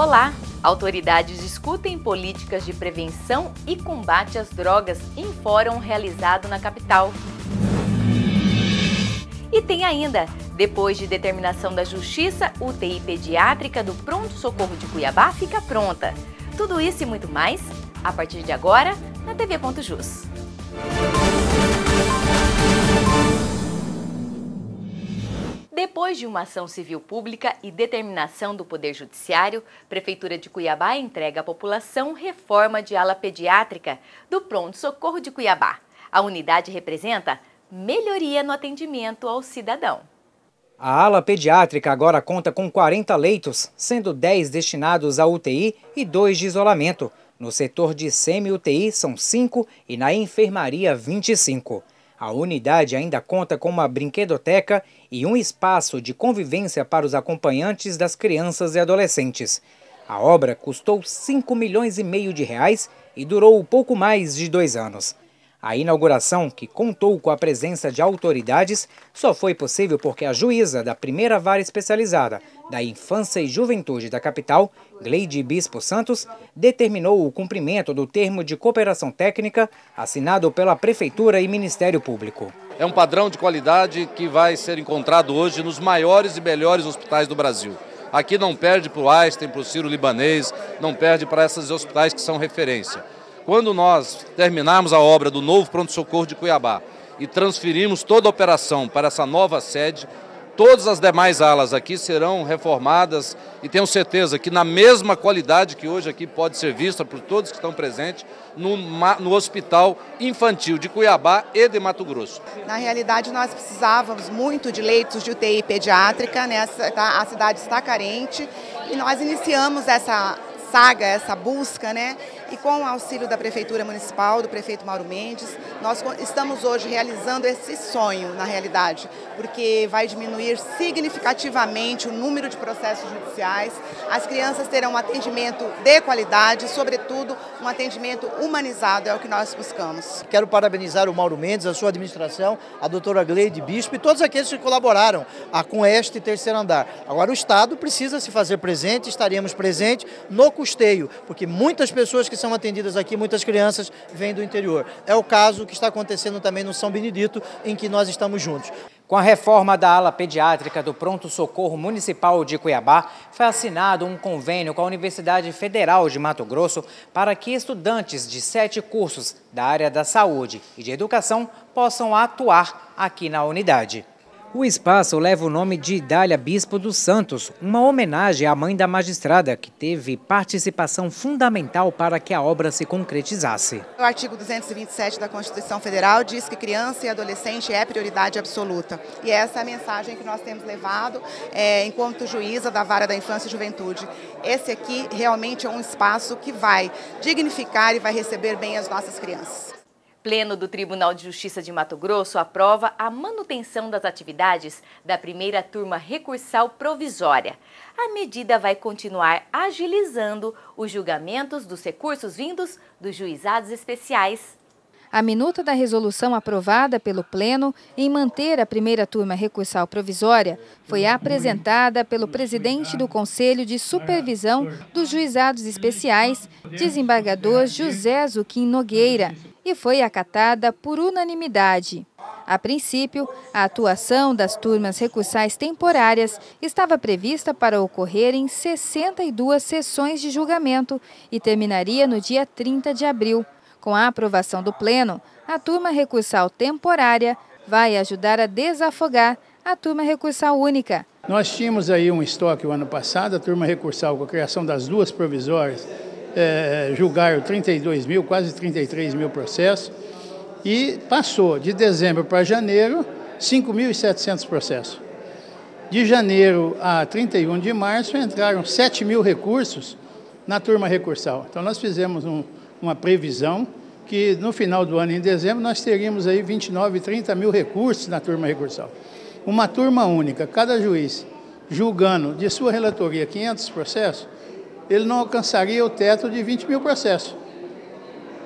Olá! Autoridades discutem políticas de prevenção e combate às drogas em fórum realizado na capital. E tem ainda, depois de determinação da Justiça, UTI pediátrica do Pronto Socorro de Cuiabá fica pronta. Tudo isso e muito mais, a partir de agora, na TV Ponto. Depois de uma ação civil pública e determinação do Poder Judiciário, Prefeitura de Cuiabá entrega à população reforma de ala pediátrica do Pronto Socorro de Cuiabá. A unidade representa melhoria no atendimento ao cidadão. A ala pediátrica agora conta com 40 leitos, sendo 10 destinados à UTI e 2 de isolamento. No setor de semi-UTI são 5 e na enfermaria 25. A unidade ainda conta com uma brinquedoteca e um espaço de convivência para os acompanhantes das crianças e adolescentes. A obra custou 5 milhões e meio de reais e durou pouco mais de dois anos. A inauguração, que contou com a presença de autoridades, só foi possível porque a juíza da primeira vara especializada da Infância e Juventude da capital, Gleide Bispo Santos, determinou o cumprimento do termo de cooperação técnica assinado pela Prefeitura e Ministério Público. É um padrão de qualidade que vai ser encontrado hoje nos maiores e melhores hospitais do Brasil. Aqui não perde para o Einstein, para o Ciro Libanês, não perde para esses hospitais que são referência. Quando nós terminarmos a obra do novo pronto-socorro de Cuiabá e transferirmos toda a operação para essa nova sede, todas as demais alas aqui serão reformadas e tenho certeza que na mesma qualidade que hoje aqui pode ser vista por todos que estão presentes no, no Hospital Infantil de Cuiabá e de Mato Grosso. Na realidade, nós precisávamos muito de leitos de UTI pediátrica, né? a cidade está carente e nós iniciamos essa saga, essa busca, né? E com o auxílio da Prefeitura Municipal, do prefeito Mauro Mendes, nós estamos hoje realizando esse sonho, na realidade, porque vai diminuir significativamente o número de processos judiciais, as crianças terão um atendimento de qualidade, sobretudo um atendimento humanizado, é o que nós buscamos. Quero parabenizar o Mauro Mendes, a sua administração, a doutora Gleide Bispo e todos aqueles que colaboraram com este terceiro andar. Agora o Estado precisa se fazer presente, estaremos presentes no custeio, porque muitas pessoas que são atendidas aqui, muitas crianças vêm do interior. É o caso que está acontecendo também no São Benedito, em que nós estamos juntos. Com a reforma da ala pediátrica do Pronto Socorro Municipal de Cuiabá, foi assinado um convênio com a Universidade Federal de Mato Grosso para que estudantes de sete cursos da área da saúde e de educação possam atuar aqui na unidade. O espaço leva o nome de Idália Bispo dos Santos, uma homenagem à mãe da magistrada, que teve participação fundamental para que a obra se concretizasse. O artigo 227 da Constituição Federal diz que criança e adolescente é prioridade absoluta. E essa é a mensagem que nós temos levado é, enquanto juíza da Vara da Infância e Juventude. Esse aqui realmente é um espaço que vai dignificar e vai receber bem as nossas crianças. Pleno do Tribunal de Justiça de Mato Grosso aprova a manutenção das atividades da primeira turma recursal provisória. A medida vai continuar agilizando os julgamentos dos recursos vindos dos juizados especiais. A minuta da resolução aprovada pelo Pleno em manter a primeira turma recursal provisória foi apresentada pelo presidente do Conselho de Supervisão dos Juizados Especiais, desembargador José Zuquim Nogueira e foi acatada por unanimidade. A princípio, a atuação das turmas recursais temporárias estava prevista para ocorrer em 62 sessões de julgamento e terminaria no dia 30 de abril. Com a aprovação do Pleno, a turma recursal temporária vai ajudar a desafogar a turma recursal única. Nós tínhamos aí um estoque o ano passado, a turma recursal com a criação das duas provisórias é, julgaram 32 mil, quase 33 mil processos, e passou de dezembro para janeiro 5.700 processos. De janeiro a 31 de março entraram 7 mil recursos na turma recursal. Então nós fizemos um, uma previsão que no final do ano, em dezembro, nós teríamos aí 29, 30 mil recursos na turma recursal. Uma turma única, cada juiz julgando de sua relatoria 500 processos, ele não alcançaria o teto de 20 mil processos.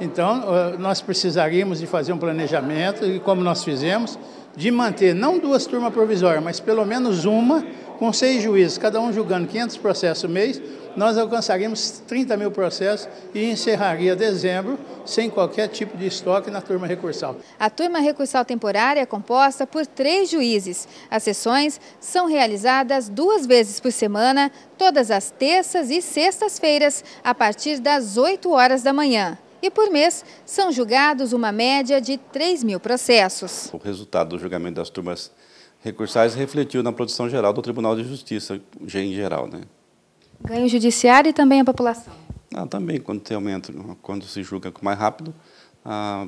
Então, nós precisaríamos de fazer um planejamento, e como nós fizemos, de manter não duas turmas provisórias, mas pelo menos uma Com seis juízes, cada um julgando 500 processos mês, nós alcançaríamos 30 mil processos e encerraria dezembro sem qualquer tipo de estoque na turma recursal. A turma recursal temporária é composta por três juízes. As sessões são realizadas duas vezes por semana, todas as terças e sextas-feiras, a partir das 8 horas da manhã. E por mês são julgados uma média de 3 mil processos. O resultado do julgamento das turmas recursais refletiu na produção geral do Tribunal de Justiça, em geral. Né? Ganha o judiciário e também a população? Ah, também, quando tem aumento, quando se julga mais rápido, ah,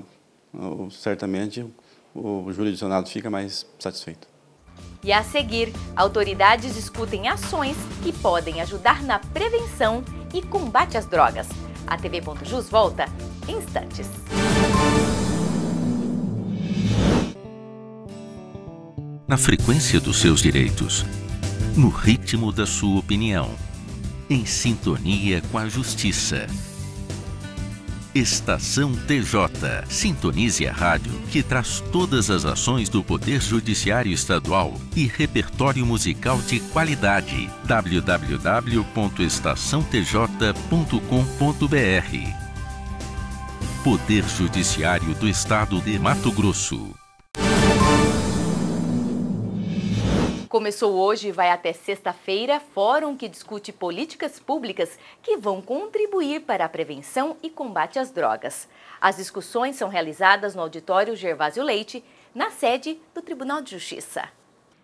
certamente o jurisdicionado fica mais satisfeito. E a seguir, autoridades discutem ações que podem ajudar na prevenção e combate às drogas. A TV.jus volta em instantes. Na frequência dos seus direitos, no ritmo da sua opinião em sintonia com a justiça. Estação TJ. Sintonize a rádio que traz todas as ações do Poder Judiciário Estadual e repertório musical de qualidade. www.estaçãotj.com.br Poder Judiciário do Estado de Mato Grosso. Começou hoje e vai até sexta-feira fórum que discute políticas públicas que vão contribuir para a prevenção e combate às drogas. As discussões são realizadas no auditório Gervásio Leite, na sede do Tribunal de Justiça.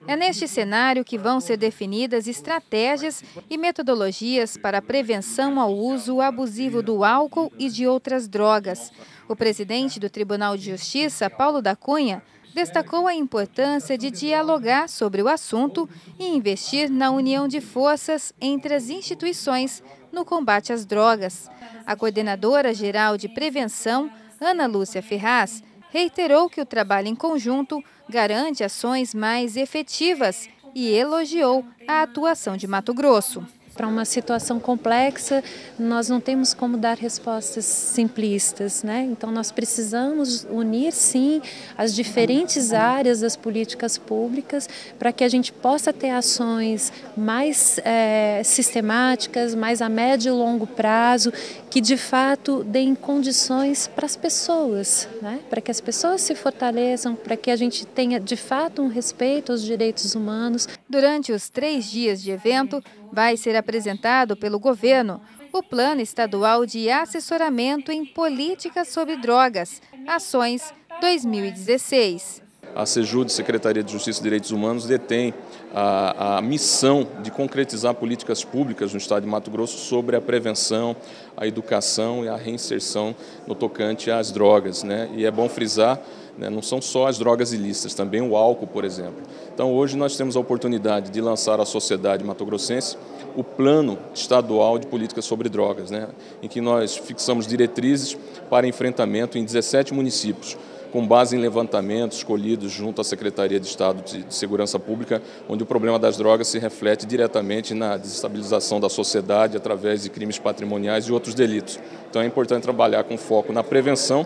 É neste cenário que vão ser definidas estratégias e metodologias para a prevenção ao uso abusivo do álcool e de outras drogas. O presidente do Tribunal de Justiça, Paulo da Cunha, destacou a importância de dialogar sobre o assunto e investir na união de forças entre as instituições no combate às drogas. A coordenadora geral de prevenção, Ana Lúcia Ferraz, reiterou que o trabalho em conjunto garante ações mais efetivas e elogiou a atuação de Mato Grosso. Para uma situação complexa, nós não temos como dar respostas simplistas, né? Então nós precisamos unir sim as diferentes áreas das políticas públicas para que a gente possa ter ações mais é, sistemáticas, mais a médio e longo prazo, que de fato deem condições para as pessoas, né? Para que as pessoas se fortaleçam, para que a gente tenha de fato um respeito aos direitos humanos. Durante os três dias de evento, vai ser apresentado pelo governo o Plano Estadual de Assessoramento em Políticas sobre Drogas, Ações 2016. A SEJUD, Secretaria de Justiça e Direitos Humanos, detém a, a, missão de concretizar políticas públicas no estado de Mato Grosso sobre a prevenção, a educação e a reinserção no tocante às drogas. Né? E é bom frisar né? Não são só as drogas ilícitas, também o álcool, por exemplo. Então, hoje nós temos a oportunidade de lançar à sociedade matogrossense o Plano Estadual de Políticas sobre Drogas, né? em que nós fixamos diretrizes para enfrentamento em 17 municípios, com base em levantamentos escolhidos junto à Secretaria de Estado de Segurança Pública, onde o problema das drogas se reflete diretamente na desestabilização da sociedade através de crimes patrimoniais e outros delitos. Então é importante trabalhar com foco na prevenção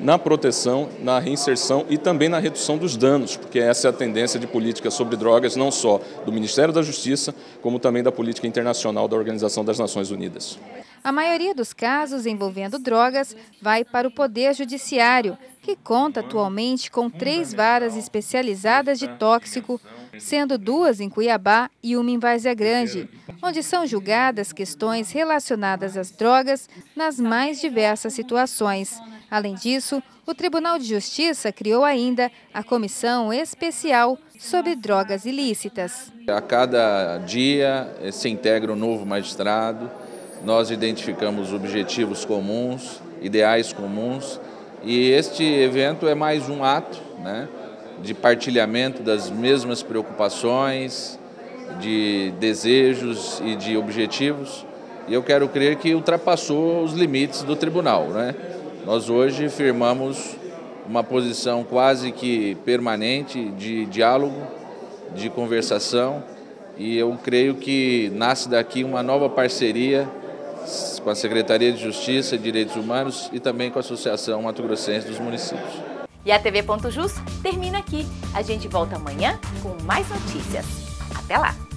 na proteção, na reinserção e também na redução dos danos, porque essa é a tendência de política sobre drogas, não só do Ministério da Justiça, como também da política internacional da Organização das Nações Unidas. A maioria dos casos envolvendo drogas vai para o Poder Judiciário, que conta atualmente com três varas especializadas de tóxico, sendo duas em Cuiabá e uma em Várzea Grande, onde são julgadas questões relacionadas às drogas nas mais diversas situações. Além disso, o Tribunal de Justiça criou ainda a Comissão Especial sobre Drogas Ilícitas. A cada dia eh, se integra um novo magistrado, nós identificamos objetivos comuns, ideais comuns, e este evento é mais um ato né, de partilhamento das mesmas preocupações, de desejos e de objetivos, e eu quero crer que ultrapassou os limites do tribunal. Né? Nós hoje firmamos uma posição quase que permanente de diálogo, de conversação, e eu creio que nasce daqui uma nova parceria com a Secretaria de Justiça e Direitos Humanos e também com a Associação Mato Grossense dos Municípios. E a TV Ponto Jus termina aqui. A gente volta amanhã com mais notícias. Até lá!